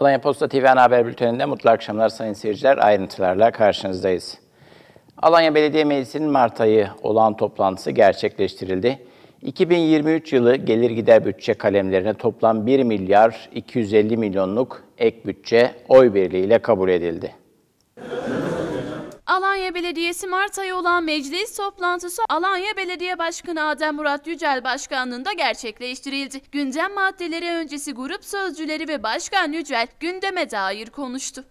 Alanya Posta TV ana haber bülteninde mutlu akşamlar sayın seyirciler. Ayrıntılarla karşınızdayız. Alanya Belediye Meclisi'nin Mart ayı olağan toplantısı gerçekleştirildi. 2023 yılı gelir gider bütçe kalemlerine toplam 1 milyar 250 milyonluk ek bütçe oy birliğiyle kabul edildi. Alanya Belediyesi Mart ayı olan meclis toplantısı Alanya Belediye Başkanı Adem Murat Yücel Başkanlığında gerçekleştirildi. Gündem maddeleri öncesi grup sözcüleri ve Başkan Yücel gündeme dair konuştu.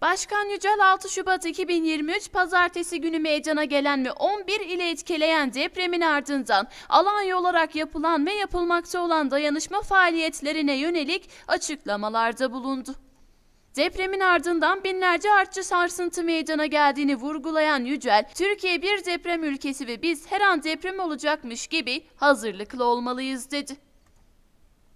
Başkan Yücel 6 Şubat 2023 Pazartesi günü meydana gelen ve 11 ile etkileyen depremin ardından Alanya olarak yapılan ve yapılmakta olan dayanışma faaliyetlerine yönelik açıklamalarda bulundu. Depremin ardından binlerce artçı sarsıntı meydana geldiğini vurgulayan Yücel, Türkiye bir deprem ülkesi ve biz her an deprem olacakmış gibi hazırlıklı olmalıyız dedi.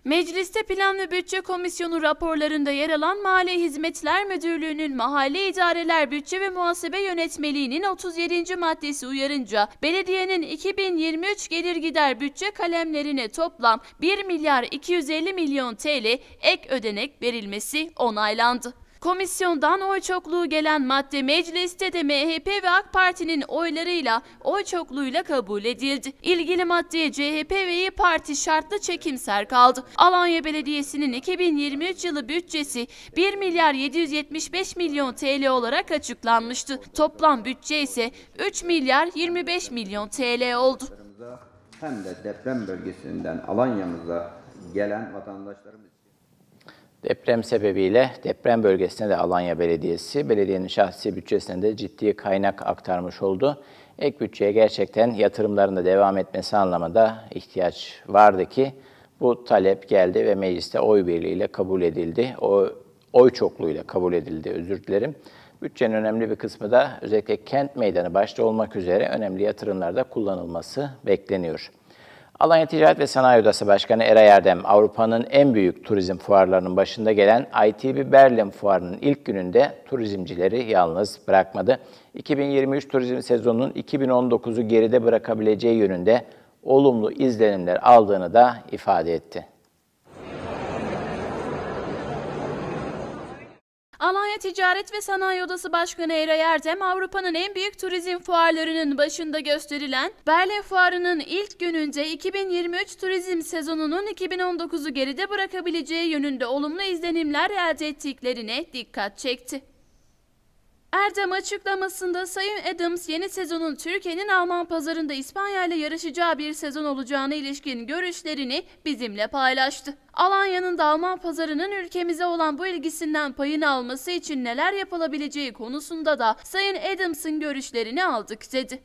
Mecliste Plan ve Bütçe Komisyonu raporlarında yer alan Mali Hizmetler Müdürlüğü'nün Mahalle İdareler Bütçe ve Muhasebe Yönetmeliği'nin 37. maddesi uyarınca belediyenin 2023 gelir gider bütçe kalemlerine toplam 1 milyar 250 milyon TL ek ödenek verilmesi onaylandı. Komisyondan oy çokluğu gelen madde mecliste de MHP ve AK Parti'nin oylarıyla oy çokluğuyla kabul edildi. İlgili maddeye CHP ve İyi Parti şartlı çekimser kaldı. Alanya Belediyesi'nin 2023 yılı bütçesi 1 milyar 775 milyon TL olarak açıklanmıştı. Toplam bütçe ise 3 milyar 25 milyon TL oldu. Hem de deprem bölgesinden Alanya'mıza gelen vatandaşlarımız Deprem sebebiyle deprem bölgesine de Alanya Belediyesi, belediyenin şahsi bütçesine de ciddi kaynak aktarmış oldu. Ek bütçeye gerçekten yatırımların da devam etmesi anlamında ihtiyaç vardı ki bu talep geldi ve mecliste oy birliğiyle kabul edildi. O oy çokluğuyla kabul edildi, özür dilerim. Bütçenin önemli bir kısmı da özellikle kent meydanı başta olmak üzere önemli yatırımlarda kullanılması bekleniyor. Alanya Ticaret ve Sanayi Odası Başkanı Eray Erdem, Avrupa'nın en büyük turizm fuarlarının başında gelen ITB Berlin Fuarı'nın ilk gününde turizmcileri yalnız bırakmadı. 2023 turizm sezonunun 2019'u geride bırakabileceği yönünde olumlu izlenimler aldığını da ifade etti. Alanya Ticaret ve Sanayi Odası Başkanı Eray Erdem, Avrupa'nın en büyük turizm fuarlarının başında gösterilen Berlin Fuarı'nın ilk gününde 2023 turizm sezonunun 2019'u geride bırakabileceği yönünde olumlu izlenimler elde ettiklerine dikkat çekti. Erdem açıklamasında Sayın Adams yeni sezonun Türkiye'nin Alman pazarında İspanya ile yarışacağı bir sezon olacağına ilişkin görüşlerini bizimle paylaştı. Alanya'nın da Alman pazarının ülkemize olan bu ilgisinden payını alması için neler yapılabileceği konusunda da Sayın Adams'ın görüşlerini aldık dedi.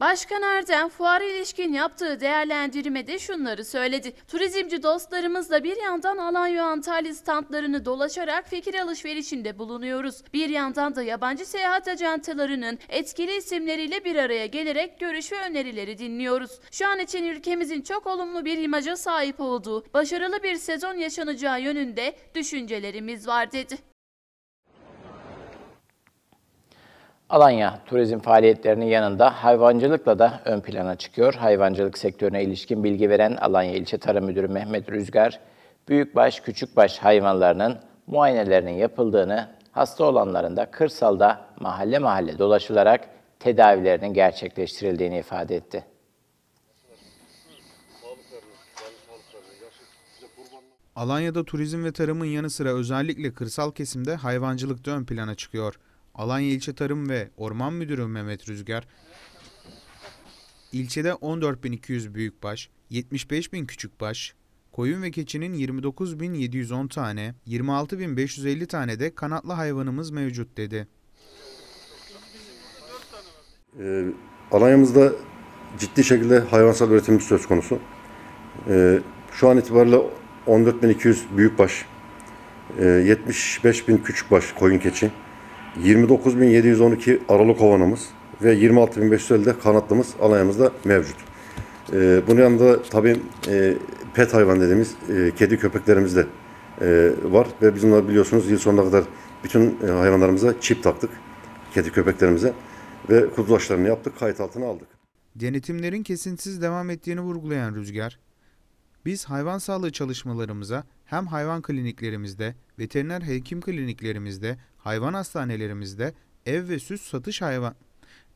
Başkan Erdem fuar ilişkin yaptığı değerlendirmede şunları söyledi. Turizmci dostlarımızla bir yandan Alanya Antalya standlarını dolaşarak fikir alışverişinde bulunuyoruz. Bir yandan da yabancı seyahat ajantalarının etkili isimleriyle bir araya gelerek görüş ve önerileri dinliyoruz. Şu an için ülkemizin çok olumlu bir imaja sahip olduğu, başarılı bir sezon yaşanacağı yönünde düşüncelerimiz var dedi. Alanya turizm faaliyetlerinin yanında hayvancılıkla da ön plana çıkıyor. Hayvancılık sektörüne ilişkin bilgi veren Alanya İlçe Tarım Müdürü Mehmet Rüzgar, büyükbaş, küçükbaş hayvanlarının muayenelerinin yapıldığını, hasta olanların da kırsalda mahalle mahalle dolaşılarak tedavilerinin gerçekleştirildiğini ifade etti. Alanya'da turizm ve tarımın yanı sıra özellikle kırsal kesimde hayvancılık da ön plana çıkıyor. Alanya İlçe Tarım ve Orman Müdürü Mehmet Rüzgar, ilçede 14.200 büyükbaş, 75.000 küçükbaş, koyun ve keçinin 29.710 tane, 26.550 tane de kanatlı hayvanımız mevcut dedi. Ee, Alanya'mızda ciddi şekilde hayvansal üretim söz konusu. Ee, şu an itibariyle 14.200 büyükbaş, e, 75.000 küçükbaş koyun keçi, 29.712 aralık kovanımız ve 26.550 de kanatlımız alayımızda mevcut. Ee, bunun yanında tabii e, pet hayvan dediğimiz e, kedi köpeklerimiz de e, var ve biz onları biliyorsunuz yıl sonuna kadar bütün e, hayvanlarımıza çip taktık kedi köpeklerimize ve kutulaşlarını yaptık kayıt altına aldık. Denetimlerin kesintisiz devam ettiğini vurgulayan Rüzgar, biz hayvan sağlığı çalışmalarımıza hem hayvan kliniklerimizde, veteriner hekim kliniklerimizde, hayvan hastanelerimizde, ev ve süs satış hayvan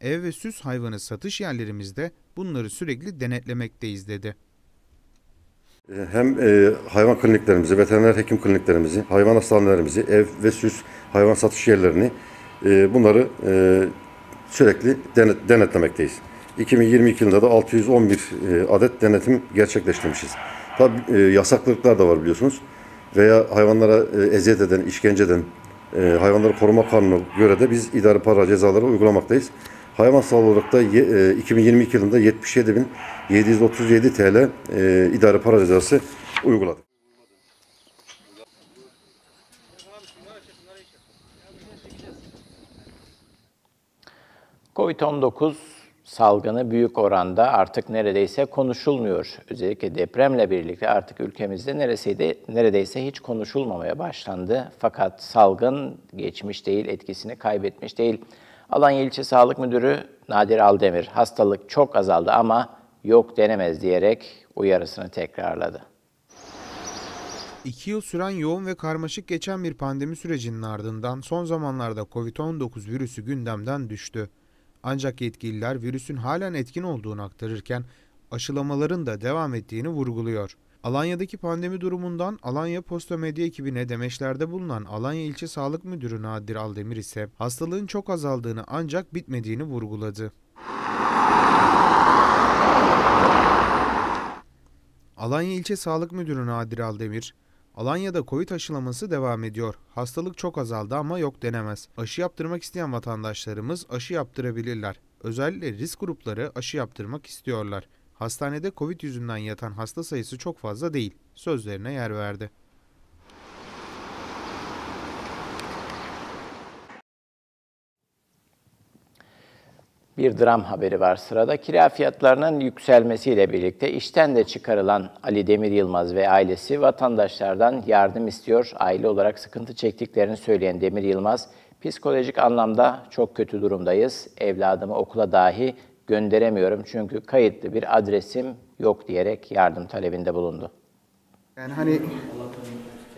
ev ve süs hayvanı satış yerlerimizde bunları sürekli denetlemekteyiz dedi. E, Hem e, hayvan kliniklerimizi, veteriner hekim kliniklerimizi, hayvan hastanelerimizi, ev ve süs hayvan satış yerlerini e, bunları e, sürekli denet, denetlemekteyiz. 2022 yılında da 611 e, adet denetim gerçekleştirmişiz. Tabi e, yasaklıklar da var biliyorsunuz. Veya hayvanlara e, eziyet eden, işkence eden, e, hayvanları koruma kanunu göre de biz idari para cezaları uygulamaktayız. Hayvan sağlığı olarak da e, 2022 yılında 77.737 TL e, idari para cezası uyguladık. Covid-19 salgını büyük oranda artık neredeyse konuşulmuyor. Özellikle depremle birlikte artık ülkemizde neresiydi, neredeyse hiç konuşulmamaya başlandı. Fakat salgın geçmiş değil, etkisini kaybetmiş değil. Alanya İlçe Sağlık Müdürü Nadir Aldemir, hastalık çok azaldı ama yok denemez diyerek uyarısını tekrarladı. İki yıl süren yoğun ve karmaşık geçen bir pandemi sürecinin ardından son zamanlarda Covid-19 virüsü gündemden düştü. Ancak yetkililer virüsün halen etkin olduğunu aktarırken aşılamaların da devam ettiğini vurguluyor. Alanya'daki pandemi durumundan Alanya Posta Medya ekibine demeçlerde bulunan Alanya İlçe Sağlık Müdürü Nadir Aldemir ise hastalığın çok azaldığını ancak bitmediğini vurguladı. Alanya İlçe Sağlık Müdürü Nadir Aldemir, Alanya'da Covid aşılaması devam ediyor. Hastalık çok azaldı ama yok denemez. Aşı yaptırmak isteyen vatandaşlarımız aşı yaptırabilirler. Özellikle risk grupları aşı yaptırmak istiyorlar. Hastanede Covid yüzünden yatan hasta sayısı çok fazla değil. Sözlerine yer verdi. Bir dram haberi var sırada. Kira fiyatlarının yükselmesiyle birlikte işten de çıkarılan Ali Demir Yılmaz ve ailesi vatandaşlardan yardım istiyor. Aile olarak sıkıntı çektiklerini söyleyen Demir Yılmaz, psikolojik anlamda çok kötü durumdayız. Evladımı okula dahi gönderemiyorum çünkü kayıtlı bir adresim yok diyerek yardım talebinde bulundu. Yani hani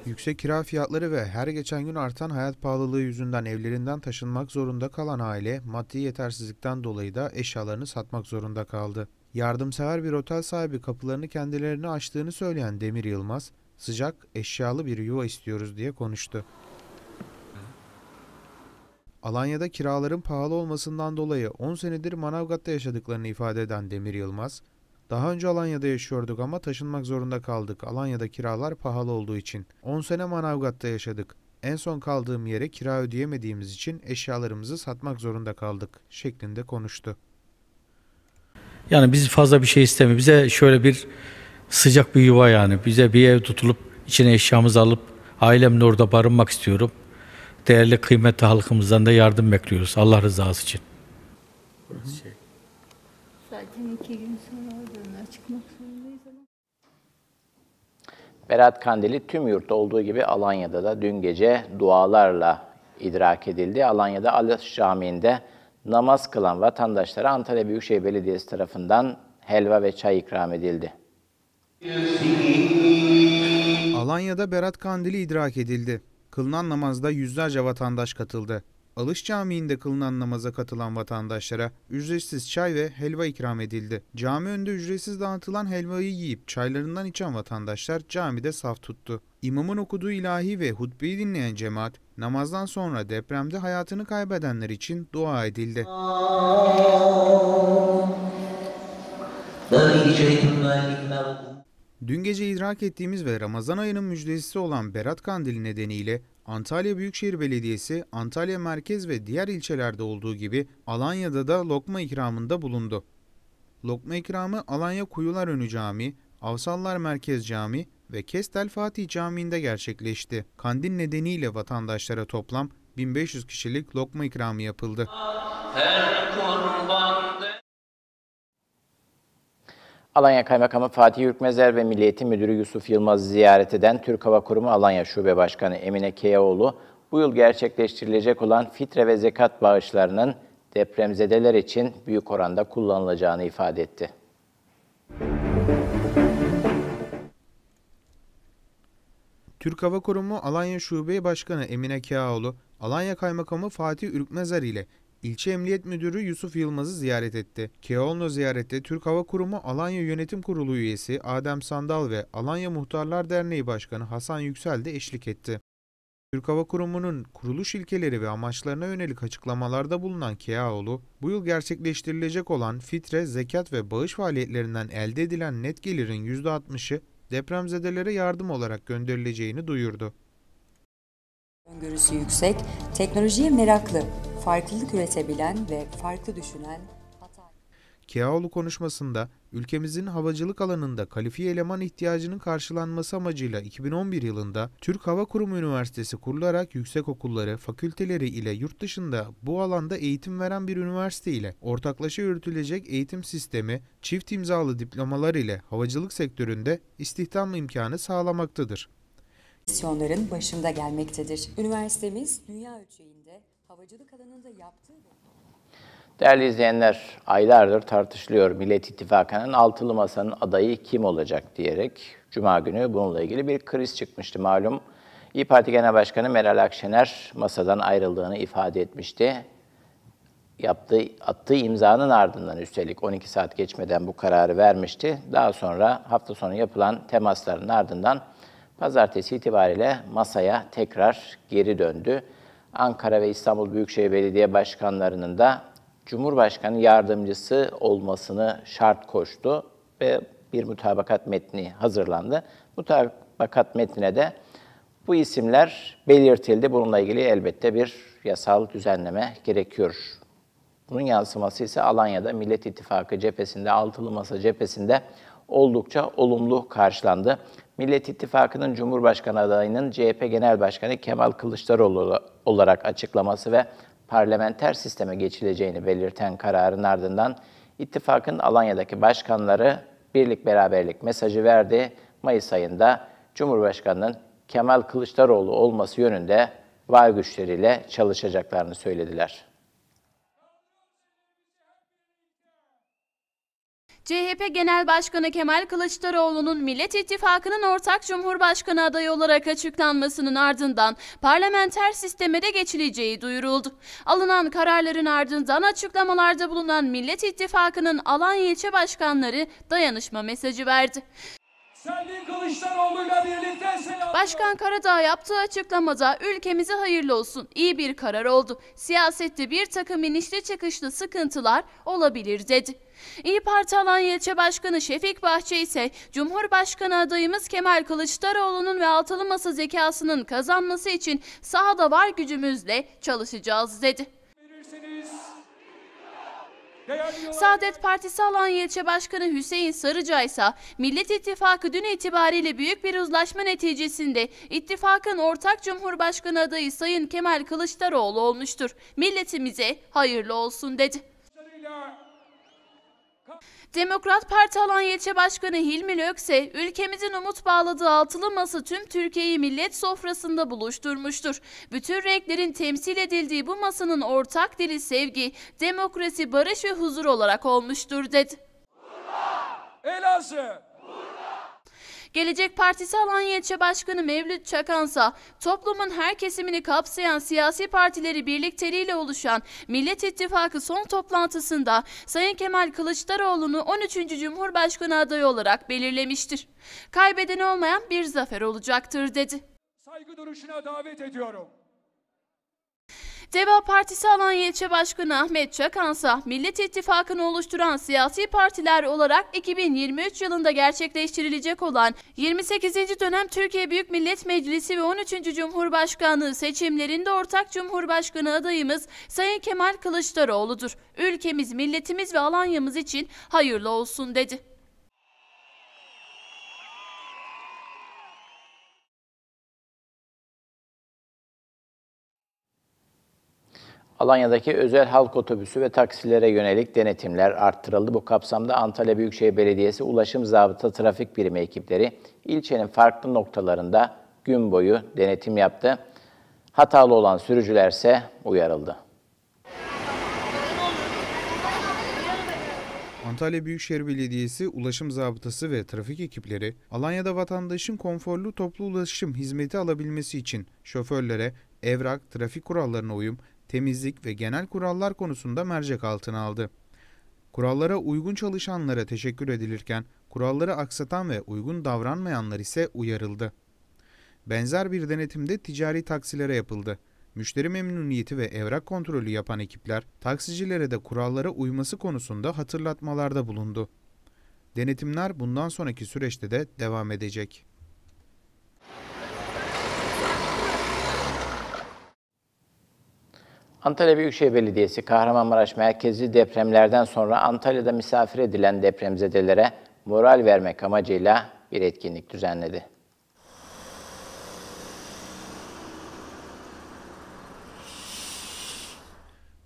yüksek kira fiyatları ve her geçen gün artan hayat pahalılığı yüzünden evlerinden taşınmak zorunda kalan aile maddi yetersizlikten dolayı da eşyalarını satmak zorunda kaldı. Yardımsever bir otel sahibi kapılarını kendilerine açtığını söyleyen Demir Yılmaz, sıcak, eşyalı bir yuva istiyoruz diye konuştu. Alanya'da kiraların pahalı olmasından dolayı 10 senedir Manavgat'ta yaşadıklarını ifade eden Demir Yılmaz, daha önce Alanya'da yaşıyorduk ama taşınmak zorunda kaldık. Alanya'da kiralar pahalı olduğu için. 10 sene Manavgat'ta yaşadık. En son kaldığım yere kira ödeyemediğimiz için eşyalarımızı satmak zorunda kaldık şeklinde konuştu. Yani biz fazla bir şey istemiyor. Bize şöyle bir sıcak bir yuva yani. Bize bir ev tutulup içine eşyamızı alıp ailemle orada barınmak istiyorum. Değerli kıymetli halkımızdan da yardım bekliyoruz Allah rızası için. Zaten iki gün sonra Berat Kandili tüm yurtta olduğu gibi Alanya'da da dün gece dualarla idrak edildi. Alanya'da Alaş Camii'nde namaz kılan vatandaşlara Antalya Büyükşehir Belediyesi tarafından helva ve çay ikram edildi. Alanya'da Berat Kandili idrak edildi. Kılınan namazda yüzlerce vatandaş katıldı. Alış Camii'nde kılınan namaza katılan vatandaşlara ücretsiz çay ve helva ikram edildi. Cami önünde ücretsiz dağıtılan helvayı yiyip çaylarından içen vatandaşlar camide saf tuttu. İmamın okuduğu ilahi ve hutbeyi dinleyen cemaat, namazdan sonra depremde hayatını kaybedenler için dua edildi. Dün gece idrak ettiğimiz ve Ramazan ayının müjdecisi olan Berat Kandili nedeniyle Antalya Büyükşehir Belediyesi Antalya Merkez ve diğer ilçelerde olduğu gibi Alanya'da da lokma ikramında bulundu. Lokma ikramı Alanya Kuyular Önü Camii, Avsallar Merkez Camii ve Kestel Fatih Camii'nde gerçekleşti. Kandil nedeniyle vatandaşlara toplam 1500 kişilik lokma ikramı yapıldı. Alanya Kaymakamı Fatih Yürkmezer ve Milli Eğitim Müdürü Yusuf Yılmaz'ı ziyaret eden Türk Hava Kurumu Alanya Şube Başkanı Emine Keyaoğlu, bu yıl gerçekleştirilecek olan fitre ve zekat bağışlarının depremzedeler için büyük oranda kullanılacağını ifade etti. Türk Hava Kurumu Alanya Şube Başkanı Emine Kağoğlu, Alanya Kaymakamı Fatih Ürkmezer ile İlçe Emniyet Müdürü Yusuf Yılmaz'ı ziyaret etti. Keoğlu ziyarette Türk Hava Kurumu Alanya Yönetim Kurulu üyesi Adem Sandal ve Alanya Muhtarlar Derneği Başkanı Hasan Yüksel de eşlik etti. Türk Hava Kurumu'nun kuruluş ilkeleri ve amaçlarına yönelik açıklamalarda bulunan Keaoğlu, bu yıl gerçekleştirilecek olan fitre, zekat ve bağış faaliyetlerinden elde edilen net gelirin %60'ı depremzedelere yardım olarak gönderileceğini duyurdu. Öngörüsü yüksek, teknolojiye meraklı, farklılık üretebilen ve farklı düşünen. Keaoğlu konuşmasında ülkemizin havacılık alanında kalifiye eleman ihtiyacının karşılanması amacıyla 2011 yılında Türk Hava Kurumu Üniversitesi kurularak yüksek okulları, fakülteleri ile yurt dışında bu alanda eğitim veren bir üniversite ile ortaklaşa yürütülecek eğitim sistemi çift imzalı diplomalar ile havacılık sektöründe istihdam imkanı sağlamaktadır. misyonların başında gelmektedir. Üniversitemiz dünya ölçeğinde havacılık alanında yaptığı Değerli izleyenler, aylardır tartışılıyor Millet İttifakı'nın altılı masanın adayı kim olacak diyerek Cuma günü bununla ilgili bir kriz çıkmıştı malum. İyi Parti Genel Başkanı Meral Akşener masadan ayrıldığını ifade etmişti. Yaptığı, attığı imzanın ardından üstelik 12 saat geçmeden bu kararı vermişti. Daha sonra hafta sonu yapılan temasların ardından pazartesi itibariyle masaya tekrar geri döndü. Ankara ve İstanbul Büyükşehir Belediye Başkanlarının da Cumhurbaşkanı yardımcısı olmasını şart koştu ve bir mutabakat metni hazırlandı. Mutabakat metnine de bu isimler belirtildi. Bununla ilgili elbette bir yasal düzenleme gerekiyor. Bunun yansıması ise Alanya'da Millet İttifakı cephesinde, Altılı Masa cephesinde oldukça olumlu karşılandı. Millet İttifakı'nın Cumhurbaşkanı adayının CHP Genel Başkanı Kemal Kılıçdaroğlu olarak açıklaması ve parlamenter sisteme geçileceğini belirten kararın ardından ittifakın Alanya'daki başkanları birlik beraberlik mesajı verdi. Mayıs ayında Cumhurbaşkanı'nın Kemal Kılıçdaroğlu olması yönünde var güçleriyle çalışacaklarını söylediler. CHP Genel Başkanı Kemal Kılıçdaroğlu'nun Millet İttifakı'nın ortak Cumhurbaşkanı adayı olarak açıklanmasının ardından parlamenter sisteme de geçileceği duyuruldu. Alınan kararların ardından açıklamalarda bulunan Millet İttifakı'nın Alanya ilçe başkanları dayanışma mesajı verdi. Başkan Karadağ yaptığı açıklamada ülkemize hayırlı olsun, iyi bir karar oldu. Siyasette bir takım inişli çıkışlı sıkıntılar olabilir dedi. İyi Parti Alanya İlçe Başkanı Şefik Bahçe ise Cumhurbaşkanı adayımız Kemal Kılıçdaroğlu'nun ve altılı masa zekasının kazanması için sahada var gücümüzle çalışacağız dedi. Verirseniz. Saadet Partisi Alanya İlçe Başkanı Hüseyin Sarıca ise Millet İttifakı dün itibariyle büyük bir uzlaşma neticesinde ittifakın ortak Cumhurbaşkanı adayı Sayın Kemal Kılıçdaroğlu olmuştur. Milletimize hayırlı olsun dedi. Demokrat Parti Alanya İlçe Başkanı Hilmi Lökse, ülkemizin umut bağladığı altılı masa tüm Türkiye'yi millet sofrasında buluşturmuştur. Bütün renklerin temsil edildiği bu masanın ortak dili sevgi, demokrasi, barış ve huzur olarak olmuştur dedi. Elazığ. Gelecek Partisi Alanya İlçe Başkanı Mevlüt Çakansa, toplumun her kesimini kapsayan siyasi partileri birlikteliğiyle oluşan Millet İttifakı son toplantısında Sayın Kemal Kılıçdaroğlu'nu 13. Cumhurbaşkanı adayı olarak belirlemiştir. Kaybeden olmayan bir zafer olacaktır dedi. Saygı duruşuna davet ediyorum. Deva Partisi Alanya İlçe Başkanı Ahmet Çakansa, Millet İttifakı'nı oluşturan siyasi partiler olarak 2023 yılında gerçekleştirilecek olan 28. dönem Türkiye Büyük Millet Meclisi ve 13. Cumhurbaşkanlığı seçimlerinde ortak Cumhurbaşkanı adayımız Sayın Kemal Kılıçdaroğlu'dur. Ülkemiz, milletimiz ve Alanya'mız için hayırlı olsun dedi. Alanya'daki özel halk otobüsü ve taksilere yönelik denetimler arttırıldı. Bu kapsamda Antalya Büyükşehir Belediyesi Ulaşım Zabıta Trafik Birimi ekipleri ilçenin farklı noktalarında gün boyu denetim yaptı. Hatalı olan sürücülerse uyarıldı. Antalya Büyükşehir Belediyesi Ulaşım Zabıtası ve trafik ekipleri Alanya'da vatandaşın konforlu toplu ulaşım hizmeti alabilmesi için şoförlere evrak, trafik kurallarına uyum, temizlik ve genel kurallar konusunda mercek altına aldı. Kurallara uygun çalışanlara teşekkür edilirken kuralları aksatan ve uygun davranmayanlar ise uyarıldı. Benzer bir denetimde ticari taksilere yapıldı. Müşteri memnuniyeti ve evrak kontrolü yapan ekipler taksicilere de kurallara uyması konusunda hatırlatmalarda bulundu. Denetimler bundan sonraki süreçte de devam edecek. Antalya Büyükşehir Belediyesi Kahramanmaraş merkezli depremlerden sonra Antalya'da misafir edilen depremzedelere moral vermek amacıyla bir etkinlik düzenledi.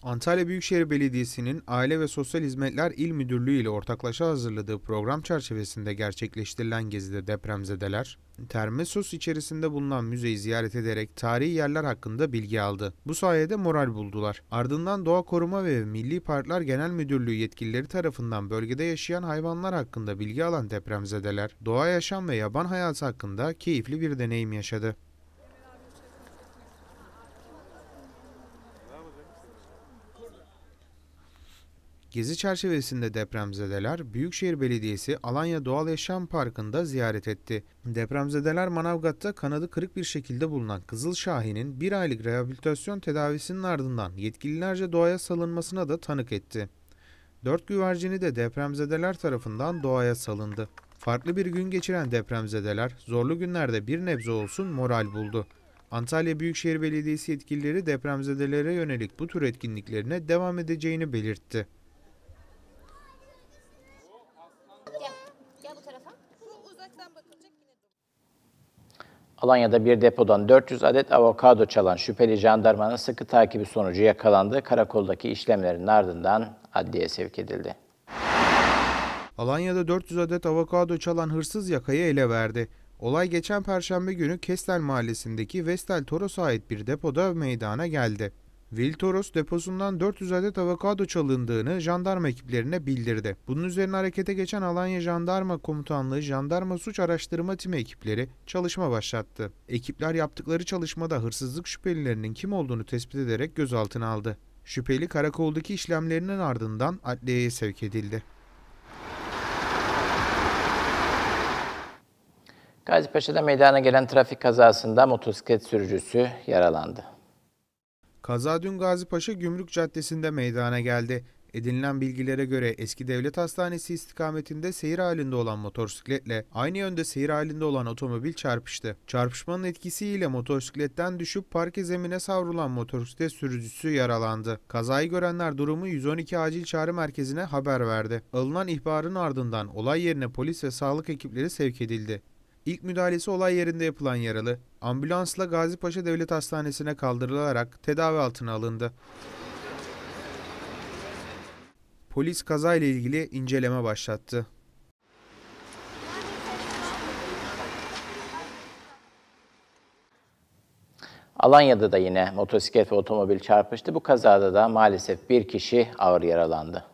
Antalya Büyükşehir Belediyesi'nin Aile ve Sosyal Hizmetler İl Müdürlüğü ile ortaklaşa hazırladığı program çerçevesinde gerçekleştirilen gezide depremzedeler, Termesos içerisinde bulunan müzeyi ziyaret ederek tarihi yerler hakkında bilgi aldı. Bu sayede moral buldular. Ardından Doğa Koruma ve Milli Parklar Genel Müdürlüğü yetkilileri tarafından bölgede yaşayan hayvanlar hakkında bilgi alan depremzedeler, doğa yaşam ve yaban hayatı hakkında keyifli bir deneyim yaşadı. Gezi çerçevesinde depremzedeler Büyükşehir Belediyesi Alanya Doğal Yaşam Parkı'nda ziyaret etti. Depremzedeler Manavgat'ta kanadı kırık bir şekilde bulunan Kızıl Şahin'in bir aylık rehabilitasyon tedavisinin ardından yetkililerce doğaya salınmasına da tanık etti. Dört güvercini de depremzedeler tarafından doğaya salındı. Farklı bir gün geçiren depremzedeler zorlu günlerde bir nebze olsun moral buldu. Antalya Büyükşehir Belediyesi yetkilileri depremzedelere yönelik bu tür etkinliklerine devam edeceğini belirtti. Alanya'da bir depodan 400 adet avokado çalan şüpheli jandarmanın sıkı takibi sonucu yakalandı. Karakoldaki işlemlerin ardından adliye sevk edildi. Alanya'da 400 adet avokado çalan hırsız yakayı ele verdi. Olay geçen perşembe günü Kestel mahallesindeki Vestel Toros'a ait bir depoda meydana geldi. Viltoros deposundan 400 adet avokado çalındığını jandarma ekiplerine bildirdi. Bunun üzerine harekete geçen Alanya Jandarma Komutanlığı Jandarma Suç Araştırma Timi ekipleri çalışma başlattı. Ekipler yaptıkları çalışmada hırsızlık şüphelilerinin kim olduğunu tespit ederek gözaltına aldı. Şüpheli karakoldaki işlemlerinin ardından adliyeye sevk edildi. Gazipaşa'da meydana gelen trafik kazasında motosiklet sürücüsü yaralandı. Kaza dün Gazipaşa Gümrük Caddesi'nde meydana geldi. Edinilen bilgilere göre eski devlet hastanesi istikametinde seyir halinde olan motosikletle aynı yönde seyir halinde olan otomobil çarpıştı. Çarpışmanın etkisiyle motosikletten düşüp parke zemine savrulan motosiklet sürücüsü yaralandı. Kazayı görenler durumu 112 acil çağrı merkezine haber verdi. Alınan ihbarın ardından olay yerine polis ve sağlık ekipleri sevk edildi. İlk müdahalesi olay yerinde yapılan yaralı, ambulansla Gazipaşa Devlet Hastanesi'ne kaldırılarak tedavi altına alındı. Polis kazayla ilgili inceleme başlattı. Alanya'da da yine motosiklet ve otomobil çarpıştı. Bu kazada da maalesef bir kişi ağır yaralandı.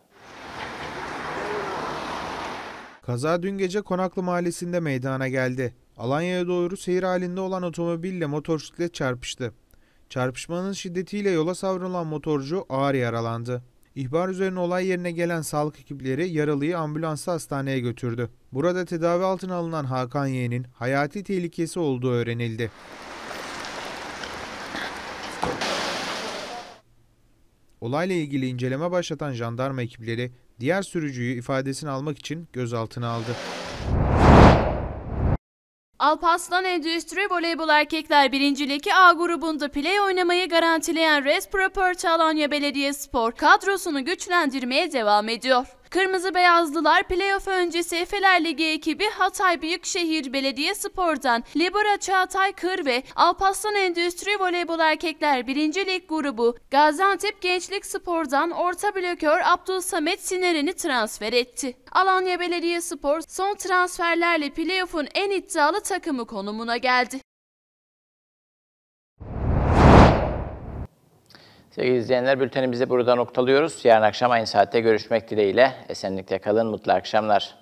Kaza dün gece Konaklı Mahallesi'nde meydana geldi. Alanya'ya doğru seyir halinde olan otomobille motosiklet çarpıştı. Çarpışmanın şiddetiyle yola savrulan motorcu ağır yaralandı. İhbar üzerine olay yerine gelen sağlık ekipleri yaralıyı ambulansla hastaneye götürdü. Burada tedavi altına alınan Hakan Y'nin hayati tehlikesi olduğu öğrenildi. Olayla ilgili inceleme başlatan jandarma ekipleri diğer sürücüyü ifadesini almak için gözaltına aldı. Alparslan Endüstri Voleybol Erkekler 1. Ligi A grubunda play oynamayı garantileyen Res Property Alanya Belediyespor kadrosunu güçlendirmeye devam ediyor. Kırmızı Beyazlılar playoff öncesi Efeler Ligi ekibi Hatay Büyükşehir Belediyespor'dan Libora Çağatay Kır ve Alparslan Endüstri Voleybol Erkekler 1. Lig grubu Gaziantep Gençlik Spor'dan orta blokör Abdul Samet Sineren'i transfer etti. Alanya Belediyespor son transferlerle playoff'un en iddialı takımı konumuna geldi. Sevgili izleyenler, bültenimizi burada noktalıyoruz. Yarın akşam aynı saatte görüşmek dileğiyle. Esenlikte kalın, mutlu akşamlar.